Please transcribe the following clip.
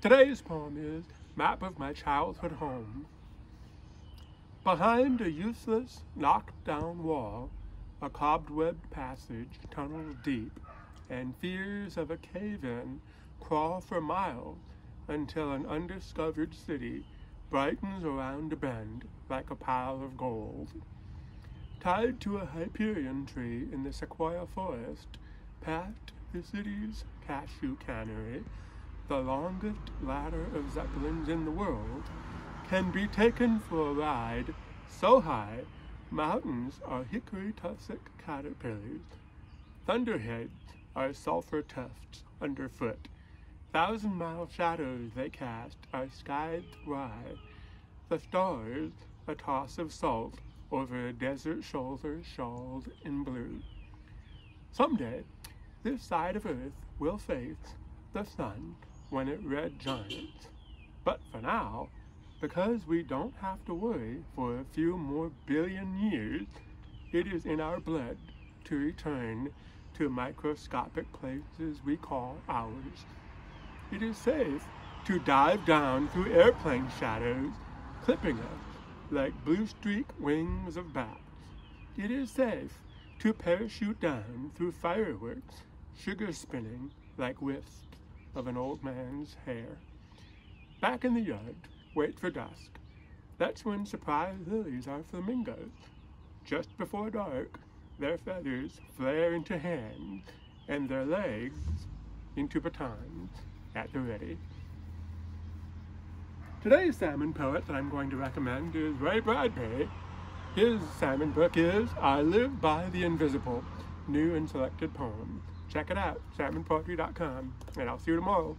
Today's poem is Map of My Childhood Home. Behind a useless, knocked down wall, a cobwebbed passage tunnels deep, and fears of a cave-in crawl for miles until an undiscovered city brightens around a bend like a pile of gold. Tied to a Hyperion tree in the sequoia forest, past the city's cashew cannery, the longest ladder of zeppelins in the world, can be taken for a ride so high mountains are hickory tussock caterpillars, thunderheads are sulfur tufts underfoot, thousand mile shadows they cast are skies dry, the stars a toss of salt over a desert shoulder shawled in blue. Someday, this side of Earth will face the sun when it red giants. But for now, because we don't have to worry for a few more billion years, it is in our blood to return to microscopic places we call ours. It is safe to dive down through airplane shadows, clipping us like blue streak wings of bats. It is safe to parachute down through fireworks, sugar spinning like wisps of an old man's hair. Back in the yard, wait for dusk. That's when surprise lilies are flamingos. Just before dark, their feathers flare into hands and their legs into batons at the ready. Today's salmon poet that I'm going to recommend is Ray Bradbury. His salmon book is I Live by the Invisible, new and selected poems. Check it out, salmonpoetry.com, and I'll see you tomorrow.